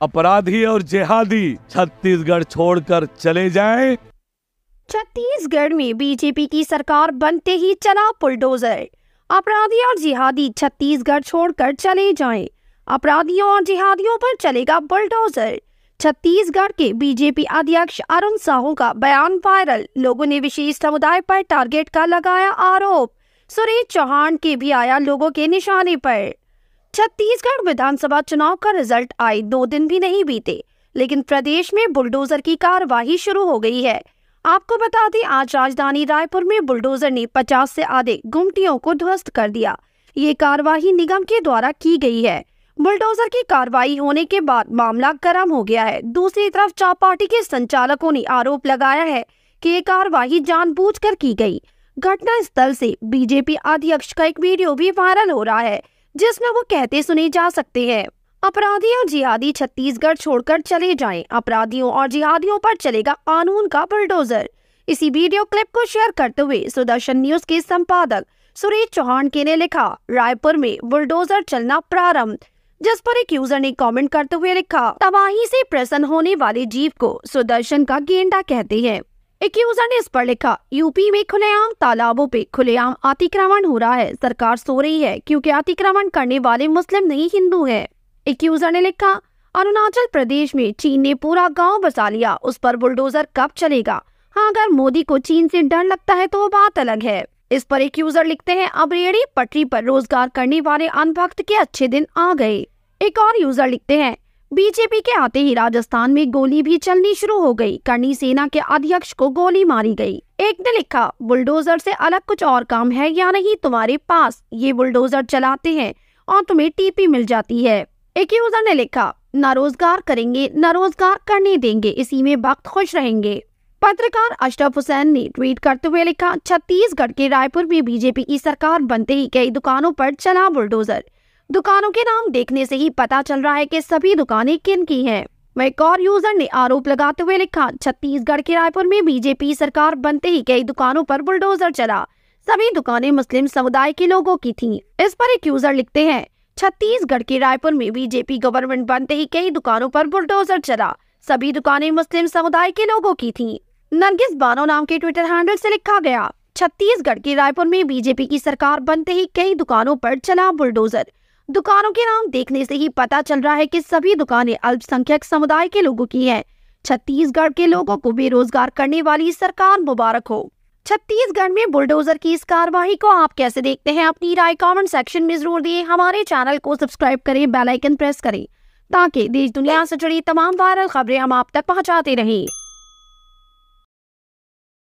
अपराधी और जिहादी छत्तीसगढ़ छोड़कर चले जाएँ। छत्तीसगढ़ में बीजेपी की सरकार बनते ही चला बुलडोजर। अपराधी और जिहादी छत्तीसगढ़ छोड़कर चले जाएँ। अपराधियों और जिहादियों पर चलेगा बुलडोजर। छत्तीसगढ़ के बीजेपी अध्यक्ष अरुण साहू का बयान वायरल। लोगों ने विशेष समुदाय पर टारगेट का लगाया आरोप। सुरेश चौहान के भी आया लोगों के निशाने पर। छत्तीसगढ़ विधानसभा चुनाव का रिज़ल्ट आए दो दिन भी नहीं बीते, लेकिन प्रदेश में बुलडोजर की कार्यवाही शुरू हो गई है। आपको बता दें, आज राजधानी रायपुर में बुलडोजर ने 50 से अधिक गुमटियों को ध्वस्त कर दिया। ये कार्यवाही निगम के द्वारा की गई है। बुलडोजर की कार्रवाई होने के बाद मामला गर्म हो गया है। दूसरी तरफ़ चाप पार्टी के संचालकों ने आरोप लगाया है कि ये कार्रवाई जानबूझकर की गई। घटना स्थल से बीजेपी अध्यक्ष का एक वीडियो भी वायरल हो रहा है। जिसमें वो कहते सुने जा सकते हैं। अपराधी और जिहादी छत्तीसगढ़ छोड़कर चले जाएँ। अपराधियों और जिहादियों पर चलेगा कानून का बुलडोजर। इसी वीडियो क्लिप को शेयर करते हुए सुदर्शन न्यूज़ के संपादक सुरेश चौहान के ने लिखा, रायपुर में बुलडोजर चलना प्रारंभ। जिस पर एक यूज़र ने कमेंट करते हुए लिखा, तबाही से प्रसन्न होने वाले जीव को सुदर्शन का गेंडा कहते हैं। एक यूज़र ने इस पर लिखा, यूपी में खुलेआम तालाबों पे खुलेआम अतिक्रमण हो रहा है। सरकार सो रही है क्योंकि अतिक्रमण करने वाले मुस्लिम नहीं हिंदू हैं। एक यूज़र ने लिखा, अरुणाचल प्रदेश में चीन ने पूरा गाँव बसा लिया, उस पर बुलडोजर कब चलेगा? हाँ अगर मोदी को चीन से डर लगता है तो बात अलग है। इस पर एक यूज़र लिखते हैं, अब रेड़ी पटरी पर रोज़गार करने वाले अनभक्त के अच्छे दिन आ गए। एक और यूज़र लिखते हैं बीजेपी के आते ही राजस्थान में गोली भी चलनी शुरू हो गई। करनी सेना के अध्यक्ष को गोली मारी गई। एक ने लिखा, बुलडोजर से अलग कुछ और काम है या नहीं? तुम्हारे पास ये बुलडोजर चलाते हैं और तुम्हें टीपी मिल जाती है। एक यूज़र ने लिखा, न रोज़गार करेंगे, न रोज़गार करने देंगे, इसी में वक्त खुश रहेंगे। पत्रकार अशरफ हुसैन ने ट्वीट करते हुए लिखा, छत्तीसगढ़ के रायपुर में बीजेपी की सरकार बनते ही कई दुकानों पर चला बुलडोजर। दुकानों के नाम देखने से ही पता चल रहा है कि सभी दुकानें किन की हैं। वह एक और यूज़र ने आरोप लगाते हुए लिखा, छत्तीसगढ़ के रायपुर में बीजेपी सरकार बनते ही कई दुकानों पर बुलडोजर चला सभी दुकानें मुस्लिम समुदाय के लोगों की थीं। इस पर एक यूज़र लिखते हैं, छत्तीसगढ़ के रायपुर में बीजेपी गवर्नमेंट बनते ही कई दुकानों पर बुलडोजर चला सभी दुकानें मुस्लिम समुदाय के लोगों की थीं। नरगिस बानो नाम के ट्विटर हैंडल से लिखा गया, छत्तीसगढ़ के रायपुर में बीजेपी की सरकार बनते ही कई दुकानों पर चला बुलडोजर दुकानों के नाम देखने से ही पता चल रहा है कि सभी दुकानें अल्पसंख्यक समुदाय के लोगों की हैं। छत्तीसगढ़ के लोगों को बेरोजगार करने वाली सरकार मुबारक हो। छत्तीसगढ़ में बुलडोजर की इस कार्रवाई को आप कैसे देखते हैं? अपनी राय कमेंट सेक्शन में ज़रूर दिए हमारे चैनल को सब्सक्राइब करें बेल आइकन प्रेस करें, ताकि देश दुनिया से जुड़ी तमाम वायरल खबरें हम आप तक पहुंचाते रहें।